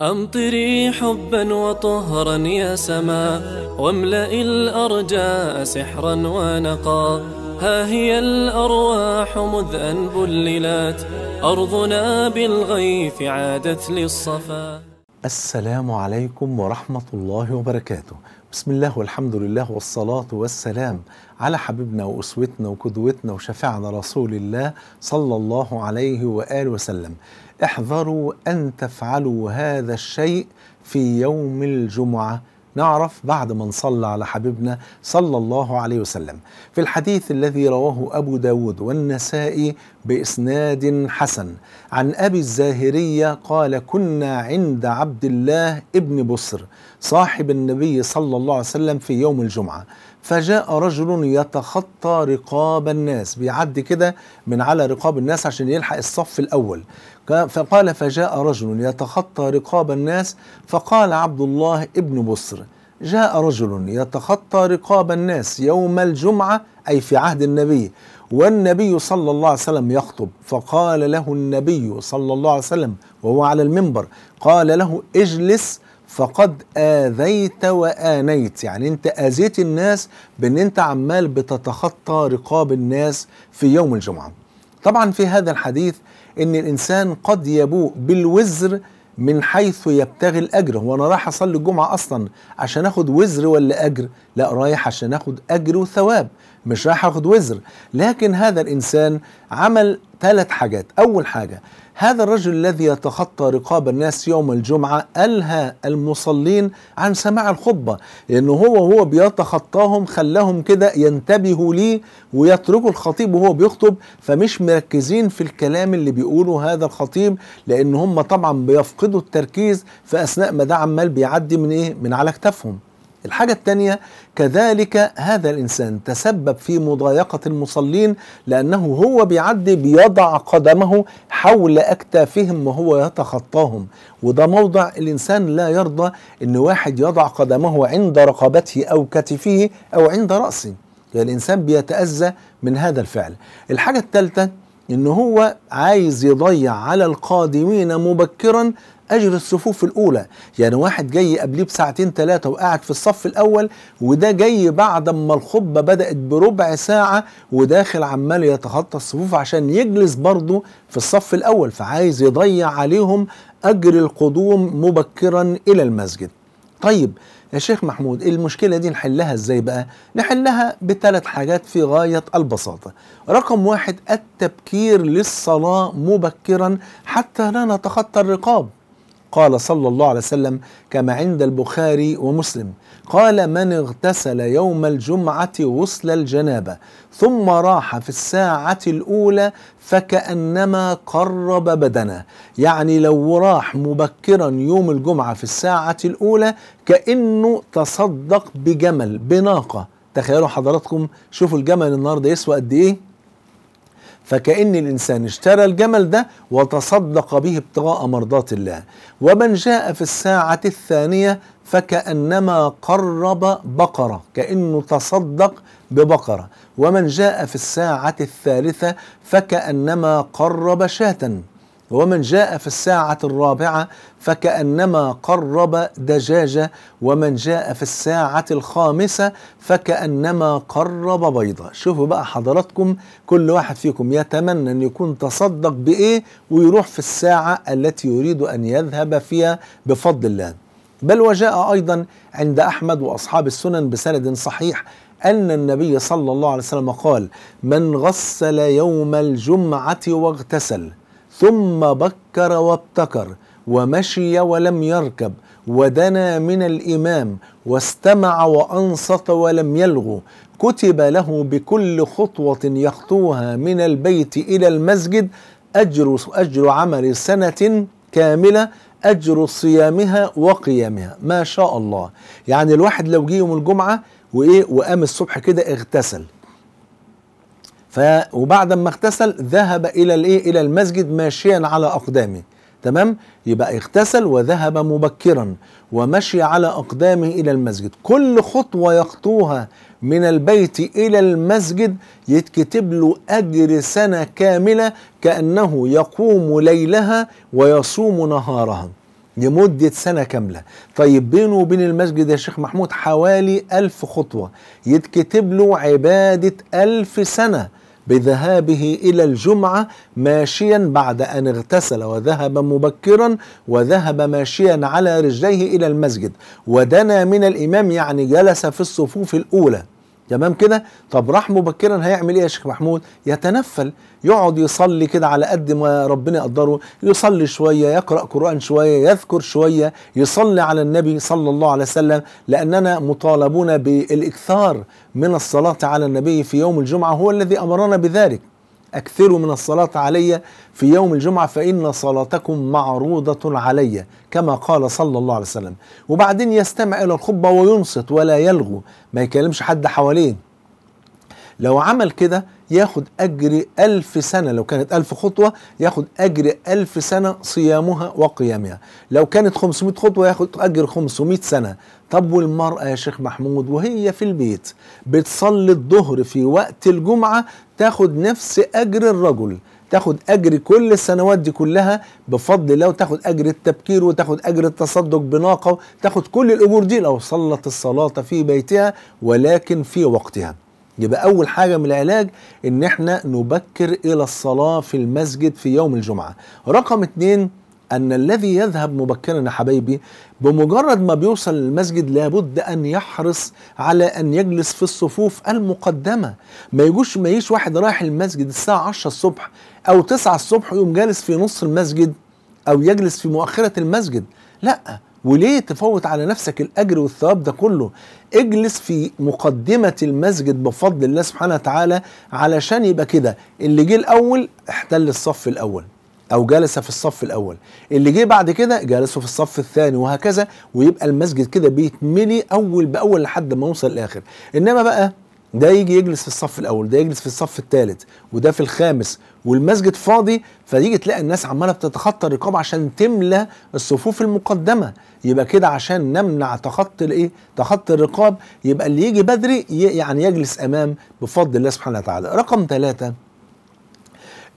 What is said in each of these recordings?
أمطري حبا وطهرا يا سما واملأ الأرجاء سحرا ونقا. ها هي الأرواح مذ أن بللت أرضنا بالغيث عادت للصفا. السلام عليكم ورحمة الله وبركاته. بسم الله والحمد لله والصلاة والسلام على حبيبنا وأسوتنا وقدوتنا وشفيعنا رسول الله صلى الله عليه وآله وسلم. احذروا أن تفعلوا هذا الشيء في يوم الجمعة. نعرف بعد ما نصلى على حبيبنا صلى الله عليه وسلم. في الحديث الذي رواه أبو داود والنسائي بإسناد حسن. عن أبي الزاهرية قال كنا عند عبد الله ابن بصر صاحب النبي صلى الله عليه وسلم في يوم الجمعة. فجاء رجل يتخطى رقاب الناس بيعدي كده من على رقاب الناس عشان يلحق الصف الأول. فقال فجاء رجل يتخطى رقاب الناس فقال عبد الله ابن بصر جاء رجل يتخطى رقاب الناس يوم الجمعة أي في عهد النبي والنبي صلى الله عليه وسلم يخطب. فقال له النبي صلى الله عليه وسلم وهو على المنبر قال له اجلس فقد آذيت وآنيت. يعني أنت آذيت الناس بأن أنت عمال بتتخطى رقاب الناس في يوم الجمعة. طبعا في هذا الحديث أن الإنسان قد يبوء بالوزر من حيث يبتغي الأجر. هو أنا رايح أصلي الجمعة أصلا عشان أخد وزر ولا أجر؟ لا رايح عشان أخد أجر وثواب مش رايح أخد وزر. لكن هذا الإنسان عمل ثلاث حاجات. أول حاجة هذا الرجل الذي يتخطى رقاب الناس يوم الجمعة ألهى المصلين عن سماع الخطبة لأنه هو هو بيتخطاهم خلاهم كده ينتبهوا ليه ويتركوا الخطيب وهو بيخطب فمش مركزين في الكلام اللي بيقوله هذا الخطيب لأن هم طبعا بيفقدوا التركيز في أثناء ما ده عمال بيعدي من إيه؟ من على كتافهم. الحاجة الثانية كذلك هذا الإنسان تسبب في مضايقة المصلين لأنه هو بيعدي بيضع قدمه حول أكتافهم وهو يتخطاهم. وده موضع الإنسان لا يرضى أن واحد يضع قدمه عند رقبته أو كتفه أو عند رأسه. يعني الإنسان بيتأذى من هذا الفعل. الحاجة الثالثة إن هو عايز يضيع على القادمين مبكرا أجر الصفوف الأولى يعني واحد جاي قبليه بساعتين ثلاثة وقاعد في الصف الأول وده جاي بعد ما الخطبة بدأت بربع ساعة وداخل عمال يتخطى الصفوف عشان يجلس برضه في الصف الأول فعايز يضيع عليهم أجر القدوم مبكرا إلى المسجد طيب يا شيخ محمود المشكلة دي نحلها إزاي بقى؟ نحلها بثلاث حاجات في غاية البساطة. رقم واحد التبكير للصلاة مبكرا حتى لا نتخطى الرقاب. قال صلى الله عليه وسلم كما عند البخاري ومسلم قال من اغتسل يوم الجمعة غسل الجنابة ثم راح في الساعة الأولى فكأنما قرب بدنه. يعني لو راح مبكرا يوم الجمعة في الساعة الأولى كأنه تصدق بجمل بناقة. تخيلوا حضراتكم شوفوا الجمل النهارده يسوى قد إيه؟ فكأن الإنسان اشترى الجمل ده وتصدق به ابتغاء مرضات الله. ومن جاء في الساعة الثانية فكأنما قرب بقرة كأنه تصدق ببقرة. ومن جاء في الساعة الثالثة فكأنما قرب شاة. ومن جاء في الساعة الرابعة فكأنما قرب دجاجة ومن جاء في الساعة الخامسة فكأنما قرب بيضة. شوفوا بقى حضراتكم كل واحد فيكم يتمنى أن يكون تصدق بإيه ويروح في الساعة التي يريد أن يذهب فيها بفضل الله. بل وجاء أيضا عند أحمد وأصحاب السنن بسند صحيح أن النبي صلى الله عليه وسلم قال من غسل يوم الجمعة واغتسل ثم بكر وابتكر ومشي ولم يركب ودنا من الإمام واستمع وأنصت ولم يلغو كتب له بكل خطوة يخطوها من البيت إلى المسجد. أجر أجر عمل سنة كاملة أجر صيامها وقيامها. ما شاء الله. يعني الواحد لو جه يوم الجمعة وإيه وقام الصبح كده اغتسل. ف وبعد ما اغتسل ذهب إلى الإيه؟ إلى المسجد ماشيا على أقدامه. تمام؟ يبقى اغتسل وذهب مبكرا ومشي على أقدامه إلى المسجد. كل خطوة يخطوها من البيت إلى المسجد يتكتب له أجر سنة كاملة كأنه يقوم ليلها ويصوم نهارها. لمدة سنة كاملة. طيب بينه وبين المسجد يا شيخ محمود حوالي ألف خطوة يتكتب له عبادة ألف سنة بذهابه إلى الجمعة ماشيا بعد أن اغتسل وذهب مبكرا وذهب ماشيا على رجليه إلى المسجد. ودنا من الإمام يعني جلس في الصفوف الأولى. تمام كده؟ طب راح مبكرا هيعمل إيه يا شيخ محمود؟ يتنفل يقعد يصلي كده على قد ما ربنا يقدره يصلي شوية يقرأ قرآن شوية يذكر شوية يصلي على النبي صلى الله عليه وسلم لأننا مطالبون بالإكثار من الصلاة على النبي في يوم الجمعة هو الذي أمرنا بذلك. أكثروا من الصلاة علي في يوم الجمعة فإن صلاتكم معروضة علي كما قال صلى الله عليه وسلم. وبعدين يستمع إلى الخطبة وينصت ولا يلغو ما يكلمش حد حواليه. لو عمل كده ياخد أجر ألف سنة. لو كانت ألف خطوة ياخد أجر ألف سنة صيامها وقيامها. لو كانت 500 خطوة ياخد أجر 500 سنة. طب والمرأة يا شيخ محمود وهي في البيت بتصلي الظهر في وقت الجمعة تاخد نفس أجر الرجل. تاخد أجر كل السنوات دي كلها بفضل الله وتاخد أجر التبكير وتاخد أجر التصدق بناقة تاخد كل الأجور دي. لو صلت الصلاة في بيتها ولكن في وقتها. يبقى أول حاجة من العلاج إن إحنا نبكر إلى الصلاة في المسجد في يوم الجمعة. رقم اتنين أن الذي يذهب مبكرا يا حبايبي بمجرد ما بيوصل للمسجد لابد أن يحرص على أن يجلس في الصفوف المقدمة ما يجوش ما يجيش واحد رايح المسجد الساعة 10 الصبح أو 9 الصبح يقوم جالس في نص المسجد أو يجلس في مؤخرة المسجد لأ وليه تفوت على نفسك الأجر والثواب ده كله؟ اجلس في مقدمة المسجد بفضل الله سبحانه وتعالى علشان يبقى كده. اللي جه الأول احتل الصف الأول أو جلس في الصف الأول. اللي جه بعد كده جلسوا في الصف الثاني وهكذا ويبقى المسجد كده بيتملي أول بأول لحد ما يوصل الآخر إنما بقى ده يجي يجلس في الصف الأول ده يجلس في الصف الثالث وده في الخامس والمسجد فاضي فتيجي تلاقي الناس عمالة بتتخطى الرقاب عشان تملى الصفوف المقدمة. يبقى كده عشان نمنع تخطي الإيه؟ تخطي الرقاب يبقى اللي يجي بدري يعني يجلس أمام بفضل الله سبحانه وتعالى. رقم ثلاثة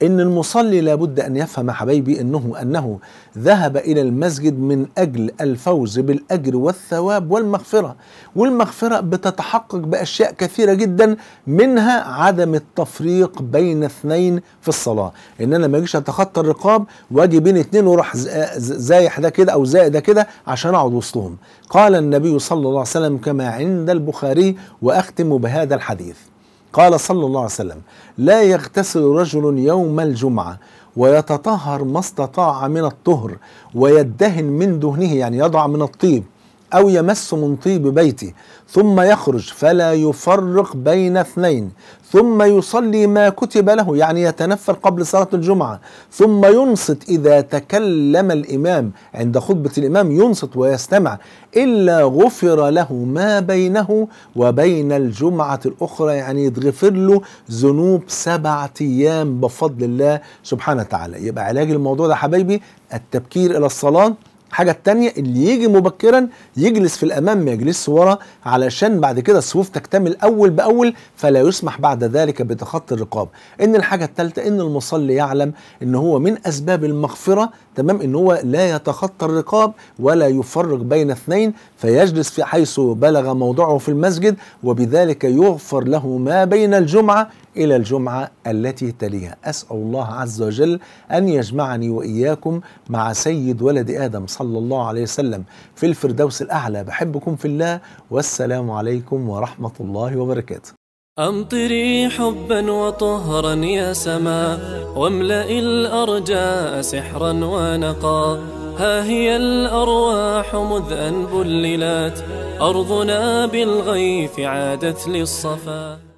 إن المصلي لابد أن يفهم حبايبي انه أنه ذهب إلى المسجد من أجل الفوز بالأجر والثواب والمغفرة. والمغفرة بتتحقق بأشياء كثيرة جدا منها عدم التفريق بين اثنين في الصلاة. ان أنا ما أجيش أتخطى الرقاب وأجي بين اثنين وأروح زايح ده كده أو زائد ده كده عشان أقعد وسطهم. قال النبي صلى الله عليه وسلم كما عند البخاري وأختم بهذا الحديث. قال صلى الله عليه وسلم لا يغتسل رجل يوم الجمعة ويتطهر ما استطاع من الطهر ويدهن من دهنه. يعني يضع من الطيب. أو يمس من طيب بيته ثم يخرج فلا يفرق بين اثنين ثم يصلي ما كتب له يعني يتنفل قبل صلاة الجمعة ثم ينصت إذا تكلم الإمام عند خطبة الإمام ينصت ويستمع إلا غفر له ما بينه وبين الجمعة الأخرى يعني يتغفر له ذنوب سبعة أيام بفضل الله سبحانه وتعالى. يبقى علاج الموضوع ده حبايبي التبكير إلى الصلاة الحاجة التانية اللي يجي مبكرا يجلس في الأمام ما يجلسش ورا علشان بعد كده الصفوف تكتمل أول بأول فلا يسمح بعد ذلك بتخطي الرقاب. إن الحاجة الثالثة إن المصلي يعلم إن هو من أسباب المغفرة تمام إن هو لا يتخطى الرقاب ولا يفرق بين اثنين فيجلس في حيث بلغ موضعه في المسجد وبذلك يغفر له ما بين الجمعة إلى الجمعة التي تليها أسأل الله عز وجل أن يجمعني وإياكم مع سيد ولد آدم صلى الله عليه وسلم في الفردوس الأعلى. بحبكم في الله والسلام عليكم ورحمة الله وبركاته. أمطري حبا وطهرا يا سماء واملئ الأرجاء سحرا ونقا. ها هي الأرواح مذ أن بللت أرضنا بالغيث عادت للصفا.